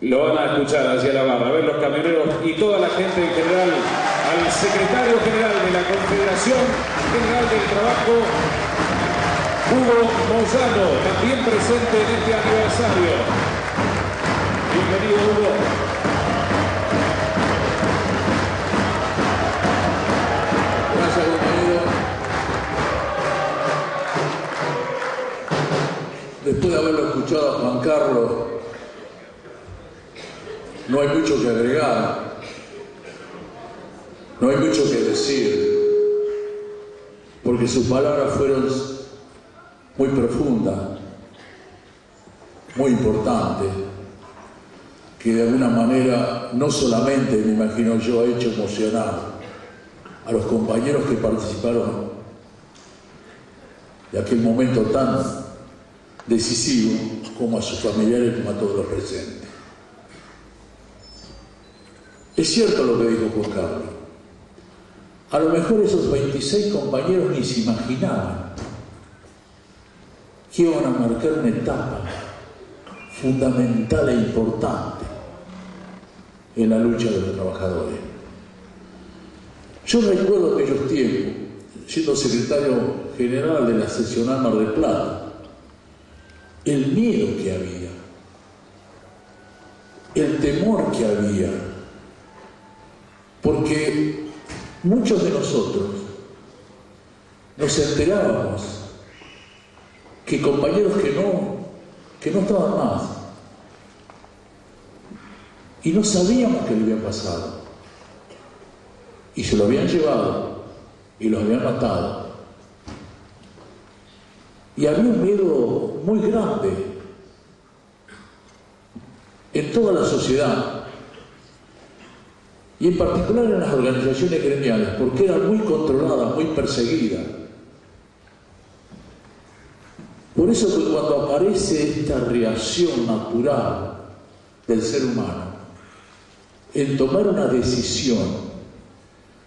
Lo van a escuchar hacia la barra, a ver los camioneros y toda la gente en general, al secretario general de la Confederación General del Trabajo, Hugo Monzano, también presente en este aniversario. Bienvenido Hugo. después de haberlo escuchado Juan Carlos, no hay mucho que agregar, no hay mucho que decir, porque sus palabras fueron muy profundas, muy importantes, que de alguna manera no solamente, me imagino yo, ha hecho emocionar a los compañeros que participaron de aquel momento tan decisivo como a sus familiares como a todos los presentes. Es cierto lo que dijo Juan Carlos. A lo mejor esos 26 compañeros ni se imaginaban que iban a marcar una etapa fundamental e importante en la lucha de los trabajadores. Yo recuerdo aquellos tiempos, siendo secretario general de la seccional Mar del Plata, el miedo que había, el temor que había, porque muchos de nosotros nos enterábamos que compañeros que no, que no estaban más, y no sabíamos qué le había pasado, y se lo habían llevado, y los habían matado, y había un miedo muy grande en toda la sociedad y en particular en las organizaciones gremiales, porque eran muy controladas, muy perseguidas. Por eso que cuando aparece esta reacción natural del ser humano en tomar una decisión,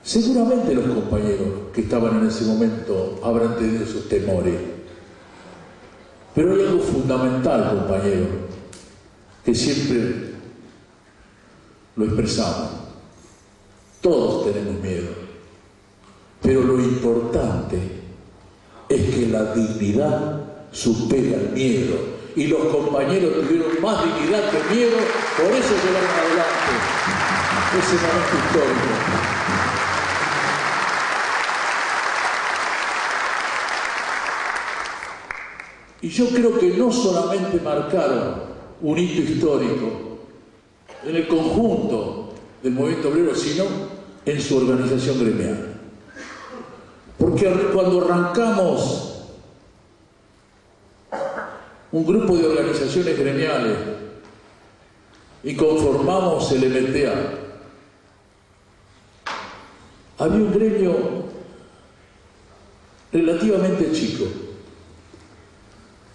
seguramente los compañeros que estaban en ese momento habrán tenido sus temores. Pero hay algo fundamental, compañero, que siempre lo expresamos. Todos tenemos miedo, pero lo importante es que la dignidad supera el miedo. Y los compañeros tuvieron más dignidad que miedo, por eso llegaron adelante ese momento histórico. Y yo creo que no solamente marcaron un hito histórico en el conjunto del movimiento obrero, sino en su organización gremial. Porque cuando arrancamos un grupo de organizaciones gremiales y conformamos el MTA, había un gremio relativamente chico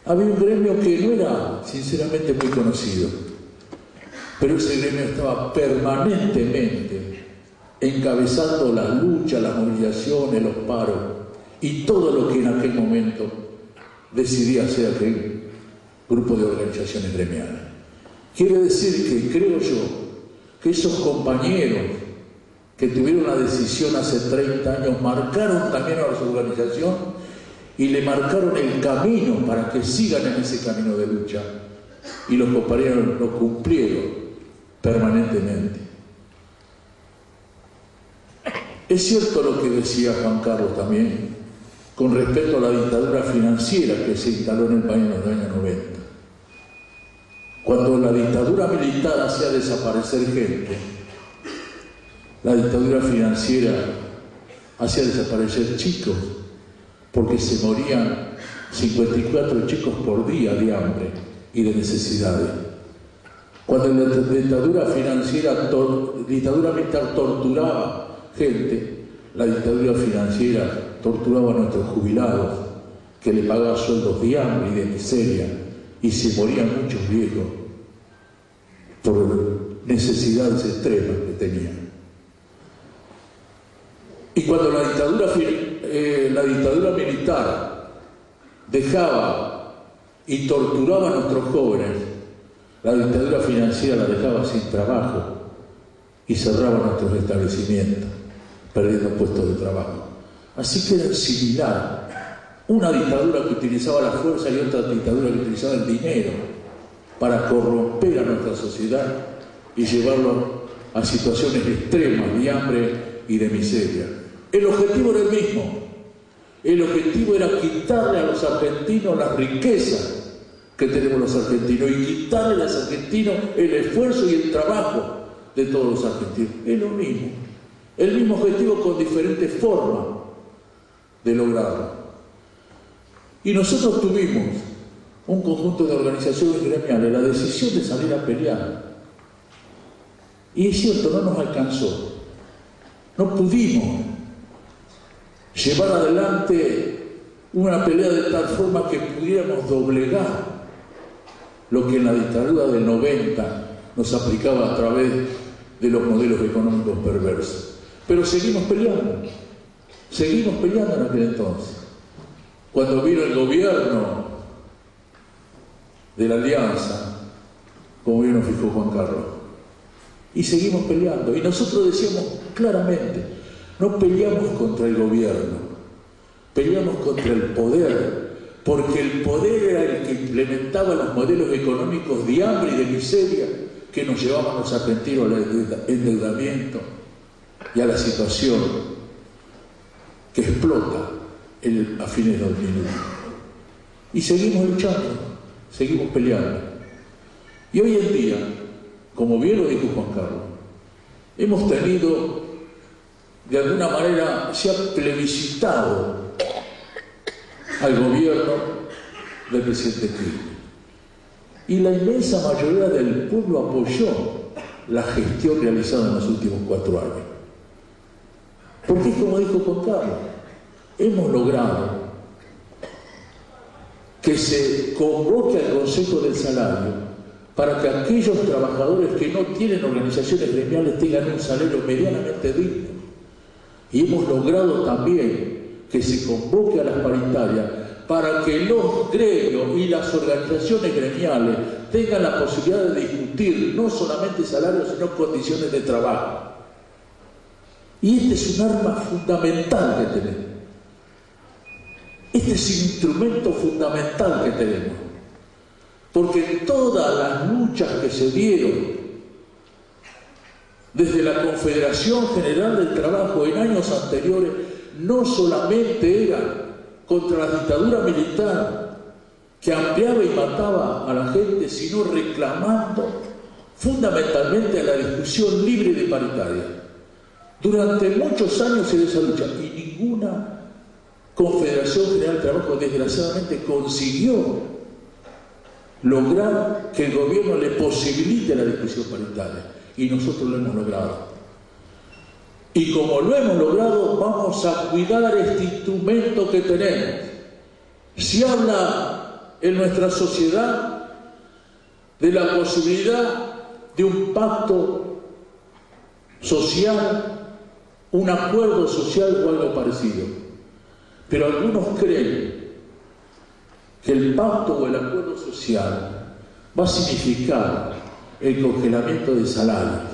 había un gremio que no era sinceramente muy conocido, pero ese gremio estaba permanentemente encabezando la lucha, las movilizaciones, los paros y todo lo que en aquel momento decidía hacer aquel grupo de organizaciones gremiales. Quiere decir que creo yo que esos compañeros que tuvieron la decisión hace 30 años marcaron también a su organización y le marcaron el camino para que sigan en ese camino de lucha. Y los compañeros lo cumplieron permanentemente. Es cierto lo que decía Juan Carlos también con respecto a la dictadura financiera que se instaló en el país en los años 90. Cuando la dictadura militar hacía desaparecer gente, la dictadura financiera hacía desaparecer chicos porque se morían 54 chicos por día de hambre y de necesidades. Cuando la dictadura financiera, dictadura militar torturaba gente, la dictadura financiera torturaba a nuestros jubilados, que le pagaba sueldos de hambre y de miseria, y se morían muchos viejos por necesidades extremas que tenían. Y cuando la dictadura eh, militar dejaba y torturaba a nuestros jóvenes, La dictadura financiera la dejaba sin trabajo y cerraba nuestros establecimientos, perdiendo puestos de trabajo. Así que era similar. Una dictadura que utilizaba la fuerza y otra dictadura que utilizaba el dinero para corromper a nuestra sociedad y llevarlo a situaciones extremas de hambre y de miseria. El objetivo era el mismo. El objetivo era quitarle a los argentinos las riquezas que tenemos los argentinos y quitarle a los argentinos el esfuerzo y el trabajo de todos los argentinos. Es lo mismo. El mismo objetivo con diferentes formas de lograrlo. Y nosotros tuvimos un conjunto de organizaciones gremiales la decisión de salir a pelear. Y es cierto, no nos alcanzó. No pudimos llevar adelante una pelea de tal forma que pudiéramos doblegar lo que en la dictadura del 90 nos aplicaba a través de los modelos económicos perversos. Pero seguimos peleando, seguimos peleando en aquel entonces. Cuando vino el gobierno de la alianza, como bien nos fijó Juan Carlos, y seguimos peleando. Y nosotros decíamos claramente, no peleamos contra el gobierno, peleamos contra el poder porque el poder era el que implementaba los modelos económicos de hambre y de miseria que nos llevaban los argentinos al endeudamiento y a la situación que explota a fines de 2001. Y seguimos luchando, seguimos peleando. Y hoy en día, como bien lo dijo Juan Carlos, hemos tenido, de alguna manera, se ha plebiscitado al gobierno del presidente Kirchner. Y la inmensa mayoría del pueblo apoyó la gestión realizada en los últimos cuatro años. Porque como dijo Carlos, hemos logrado que se convoque al Consejo del Salario para que aquellos trabajadores que no tienen organizaciones gremiales tengan un salario medianamente digno. Y hemos logrado también que se convoque a las paritarias para que los gremios y las organizaciones gremiales tengan la posibilidad de discutir no solamente salarios, sino condiciones de trabajo. Y este es un arma fundamental que tenemos. Este es un instrumento fundamental que tenemos. Porque todas las luchas que se dieron desde la Confederación General del Trabajo en años anteriores no solamente era contra la dictadura militar que ampliaba y mataba a la gente, sino reclamando fundamentalmente a la discusión libre de paritaria. Durante muchos años se esa lucha y ninguna Confederación General de Trabajo desgraciadamente consiguió lograr que el gobierno le posibilite la discusión paritaria y nosotros lo hemos logrado. Y como lo hemos logrado, vamos a cuidar este instrumento que tenemos. Si habla en nuestra sociedad de la posibilidad de un pacto social, un acuerdo social o algo parecido. Pero algunos creen que el pacto o el acuerdo social va a significar el congelamiento de salarios